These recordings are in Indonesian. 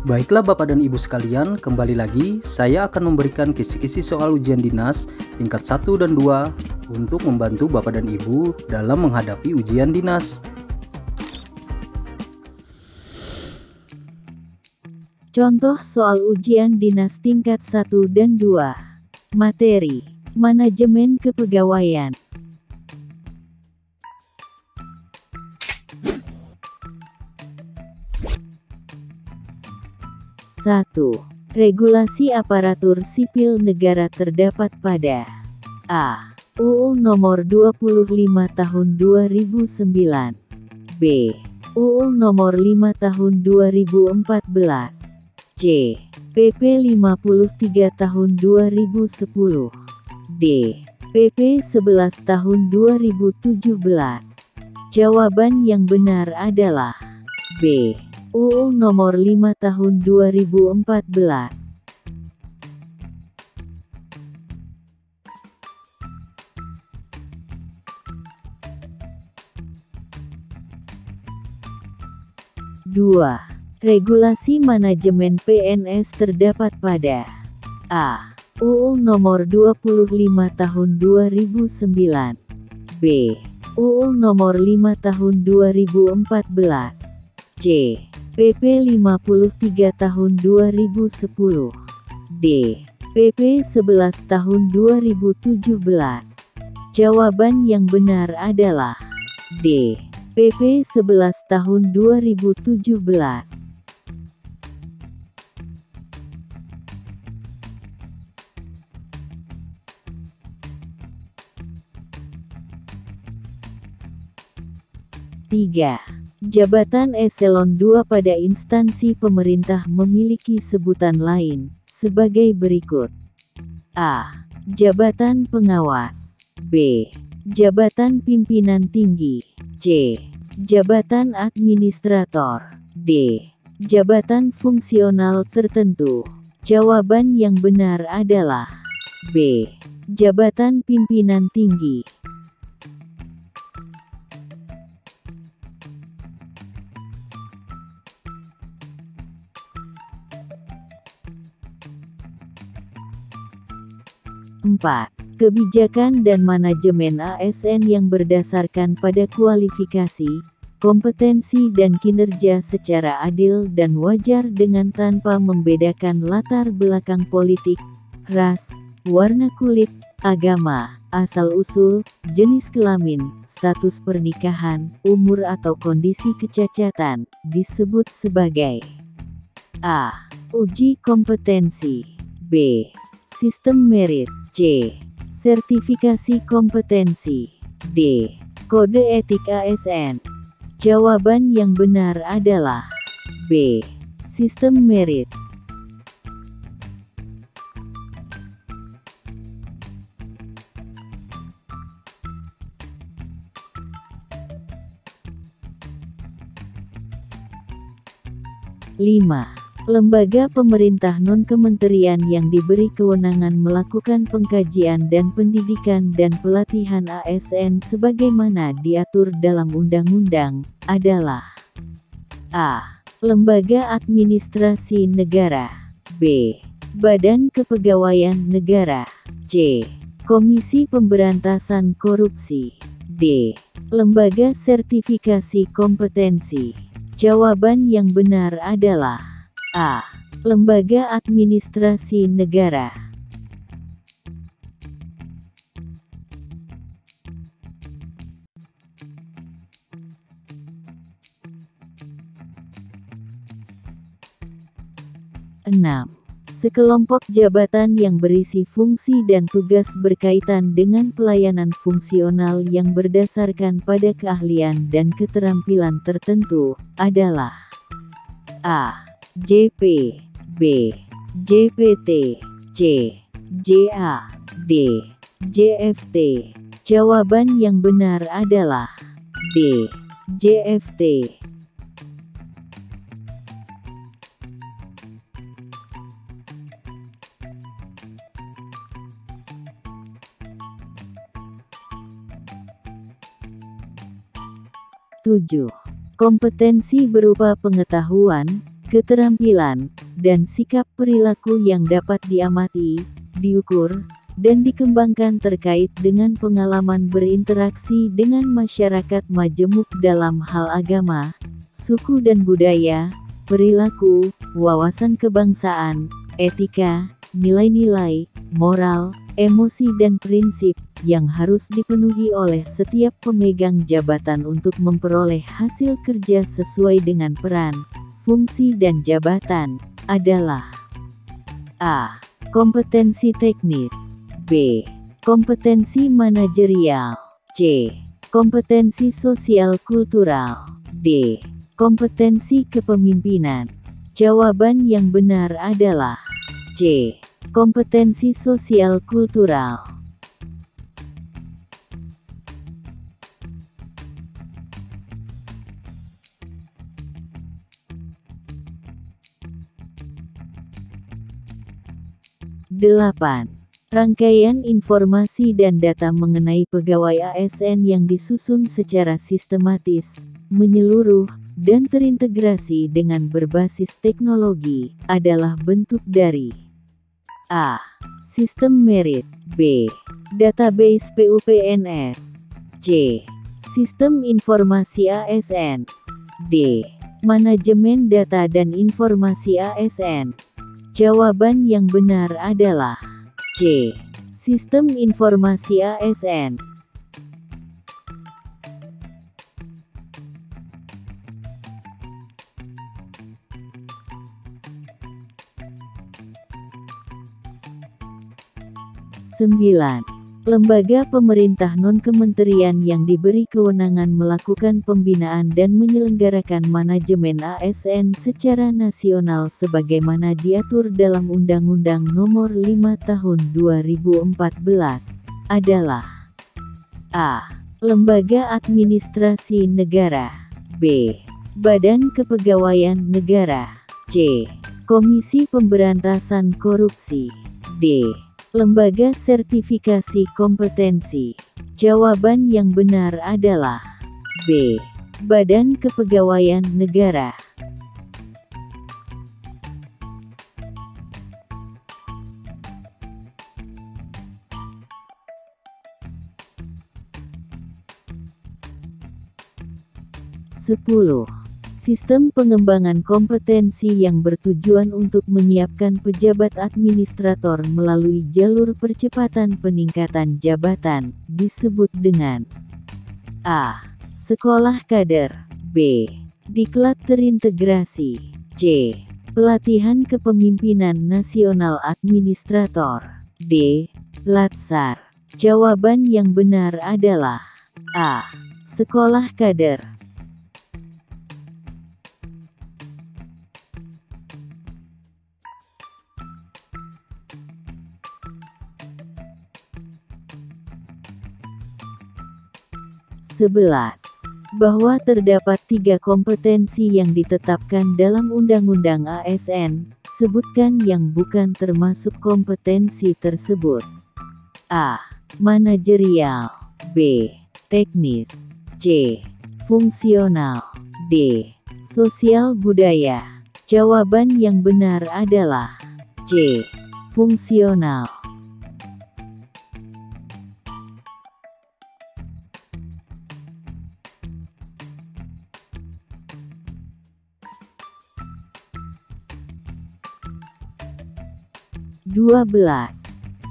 Baiklah Bapak dan Ibu sekalian, kembali lagi saya akan memberikan kisi-kisi soal ujian dinas tingkat 1 dan 2 untuk membantu Bapak dan Ibu dalam menghadapi ujian dinas. Contoh soal ujian dinas tingkat 1 dan 2. Materi: Manajemen Kepegawaian. 1. Regulasi aparatur sipil negara terdapat pada A. UU Nomor 25 Tahun 2009 B. UU Nomor 5 Tahun 2014 C. PP 53 Tahun 2010 D. PP 11 Tahun 2017 Jawaban yang benar adalah B. UU Nomor 5 Tahun 2014. Dua. Regulasi manajemen PNS terdapat pada A. UU Nomor 25 Tahun 2009 B. UU Nomor 5 Tahun 2014 C. PP 53 tahun 2010 D. PP 11 tahun 2017 Jawaban yang benar adalah D. PP 11 tahun 2017 Tiga. Jabatan eselon 2 pada instansi pemerintah memiliki sebutan lain, sebagai berikut. A. Jabatan pengawas. B. Jabatan pimpinan tinggi. C. Jabatan administrator. D. Jabatan fungsional tertentu. Jawaban yang benar adalah B. Jabatan pimpinan tinggi. 4. Kebijakan dan manajemen ASN yang berdasarkan pada kualifikasi, kompetensi dan kinerja secara adil dan wajar dengan tanpa membedakan latar belakang politik, ras, warna kulit, agama, asal-usul, jenis kelamin, status pernikahan, umur atau kondisi kecacatan, disebut sebagai A. Uji kompetensi B. Sistem merit C. Sertifikasi kompetensi. D. Kode etik ASN. Jawaban yang benar adalah B. Sistem merit. Lima. Lembaga pemerintah non-kementerian yang diberi kewenangan melakukan pengkajian dan pendidikan dan pelatihan ASN sebagaimana diatur dalam undang-undang, adalah A. Lembaga Administrasi Negara B. Badan Kepegawaian Negara C. Komisi Pemberantasan Korupsi D. Lembaga Sertifikasi Kompetensi Jawaban yang benar adalah A. Lembaga Administrasi Negara Enam. Sekelompok jabatan yang berisi fungsi dan tugas berkaitan dengan pelayanan fungsional yang berdasarkan pada keahlian dan keterampilan tertentu, adalah A. JP, B, JPT, C, JA, D, JFT. Jawaban yang benar adalah D, JFT. Tujuh. Kompetensi berupa pengetahuan, keterampilan, dan sikap perilaku yang dapat diamati, diukur, dan dikembangkan terkait dengan pengalaman berinteraksi dengan masyarakat majemuk dalam hal agama, suku dan budaya, perilaku, wawasan kebangsaan, etika, nilai-nilai, moral, emosi dan prinsip, yang harus dipenuhi oleh setiap pemegang jabatan untuk memperoleh hasil kerja sesuai dengan peran, fungsi dan jabatan, adalah A. Kompetensi teknis B. Kompetensi manajerial C. Kompetensi sosial kultural D. Kompetensi kepemimpinan Jawaban yang benar adalah C. Kompetensi sosial kultural. Delapan. Rangkaian informasi dan data mengenai pegawai ASN yang disusun secara sistematis, menyeluruh, dan terintegrasi dengan berbasis teknologi, adalah bentuk dari A. Sistem merit B. Database PUPNS C. Sistem informasi ASN D. Manajemen data dan informasi ASN Jawaban yang benar adalah C. Sistem informasi ASN 9. Lembaga pemerintah non-kementerian yang diberi kewenangan melakukan pembinaan dan menyelenggarakan manajemen ASN secara nasional sebagaimana diatur dalam Undang-Undang Nomor 5 Tahun 2014 adalah A. Lembaga Administrasi Negara B. Badan Kepegawaian Negara C. Komisi Pemberantasan Korupsi D. Lembaga Sertifikasi Kompetensi. Jawaban yang benar adalah B. Badan Kepegawaian Negara. Sepuluh. Sistem pengembangan kompetensi yang bertujuan untuk menyiapkan pejabat administrator melalui jalur percepatan peningkatan jabatan, disebut dengan A. Sekolah kader B. Diklat terintegrasi C. Pelatihan kepemimpinan nasional administrator D. Latsar Jawaban yang benar adalah A. Sekolah kader bahwa terdapat tiga kompetensi yang ditetapkan dalam Undang-Undang ASN, sebutkan yang bukan termasuk kompetensi tersebut. A. Manajerial B. Teknis C. Fungsional D. Sosial budaya Jawaban yang benar adalah C. Fungsional 12.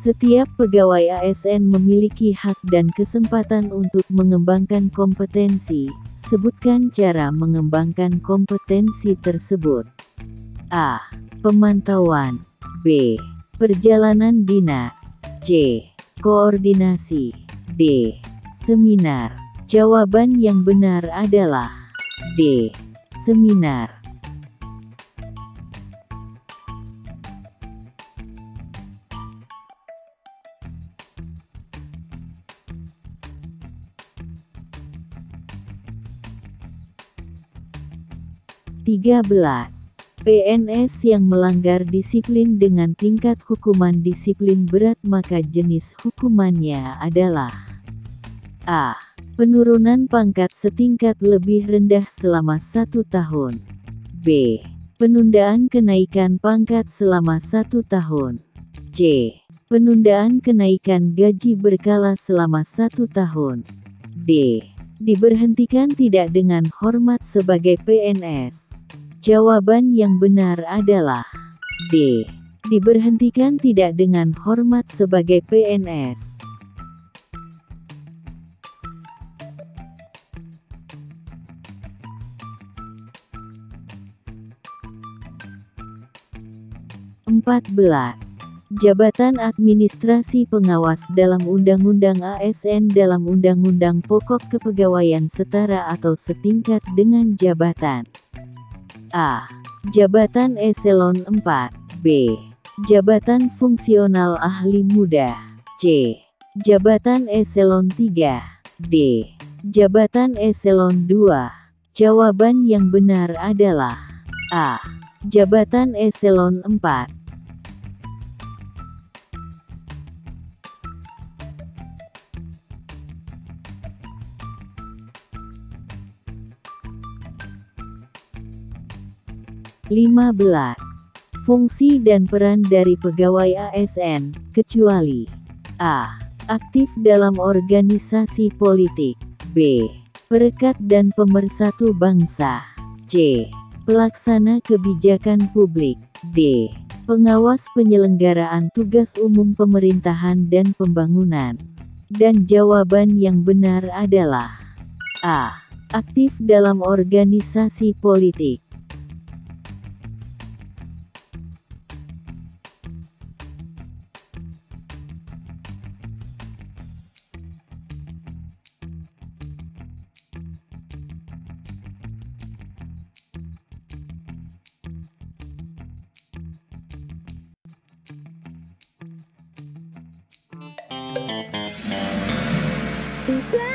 Setiap pegawai ASN memiliki hak dan kesempatan untuk mengembangkan kompetensi. Sebutkan cara mengembangkan kompetensi tersebut. A. Pemantauan B. Perjalanan dinas C. Koordinasi D. Seminar Jawaban yang benar adalah D. Seminar 13. PNS yang melanggar disiplin dengan tingkat hukuman disiplin berat maka jenis hukumannya adalah A. Penurunan pangkat setingkat lebih rendah selama satu tahun B. Penundaan kenaikan pangkat selama satu tahun. C. Penundaan kenaikan gaji berkala selama satu tahun. D. Diberhentikan tidak dengan hormat sebagai PNS. Jawaban yang benar adalah D. Diberhentikan tidak dengan hormat sebagai PNS. Empat belas. Jabatan Administrasi Pengawas dalam Undang-Undang ASN dalam Undang-Undang Pokok Kepegawaian setara atau setingkat dengan jabatan A. Jabatan Eselon 4 B. Jabatan Fungsional Ahli Muda C. Jabatan Eselon 3 D. Jabatan Eselon 2 Jawaban yang benar adalah A. Jabatan Eselon 4 15. Fungsi dan peran dari pegawai ASN, kecuali A. Aktif dalam organisasi politik B. Perekat dan pemersatu bangsa C. Pelaksana kebijakan publik D. Pengawas penyelenggaraan tugas umum pemerintahan dan pembangunan Dan jawaban yang benar adalah A. Aktif dalam organisasi politik 嗯